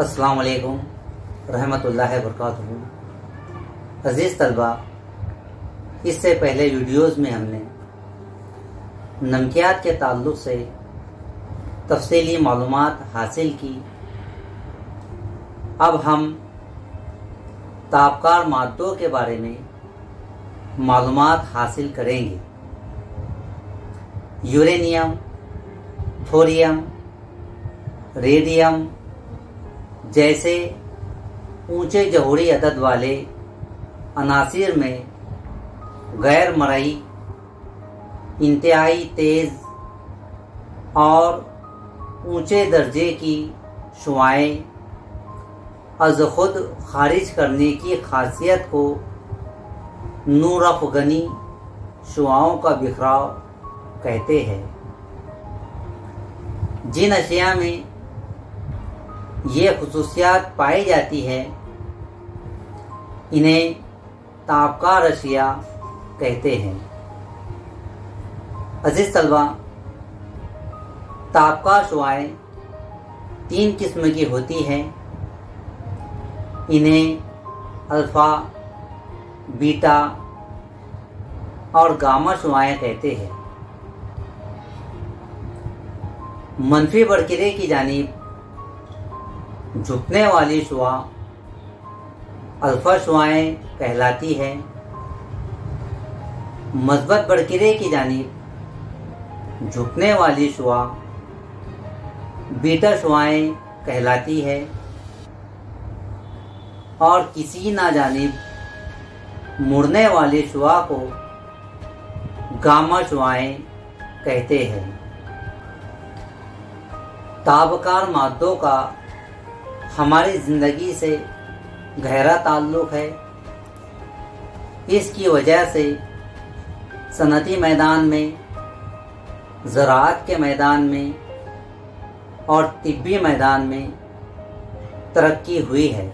अस्सलाम वालेकुम रहमतुल्लाहि अज़ीज़ तलबा, इससे पहले वीडियोस में हमने नमकियात के ताल्लुक से तफसीली मालूमात हासिल की। अब हम ताबकार मादों के बारे में मालूम हासिल करेंगे। यूरेनियम, थोरियम, रेडियम जैसे ऊँचे जहूरी अदद वाले अनासिर में गैर मरई, इंतहाई तेज़ और ऊँचे दर्जे की शुआएँ अज खुद खारिज करने की खासियत को नूर अफगनी शुआओं का बिखराव कहते हैं। जिन अशिया में ये खसूसियात पाई जाती है। इन्हें ताबकार अशिया कहते हैं। अज़ीज़ तलबा ताबकार शुआएँ तीन किस्म की होती हैं। इन्हें अल्फ़ा, बीटा और गामा शुआएँ कहते हैं। मनफी बरकिरे की जानिब झुकने वाली शुआ अल्फ़ा शुआएँ कहलाती है। मजबत बड़किरे की जानिब, झुकने वाली शुआ बीटा शुआएँ कहलाती है। और किसी ना जानिब, मुड़ने वाली शुआ को गामा शुआएँ कहते हैं। ताबकार मादों का हमारी ज़िंदगी से गहरा ताल्लुक़ है। इसकी वजह से सनती मैदान में, ज़रात के मैदान में और तिब्बी मैदान में तरक्की हुई है।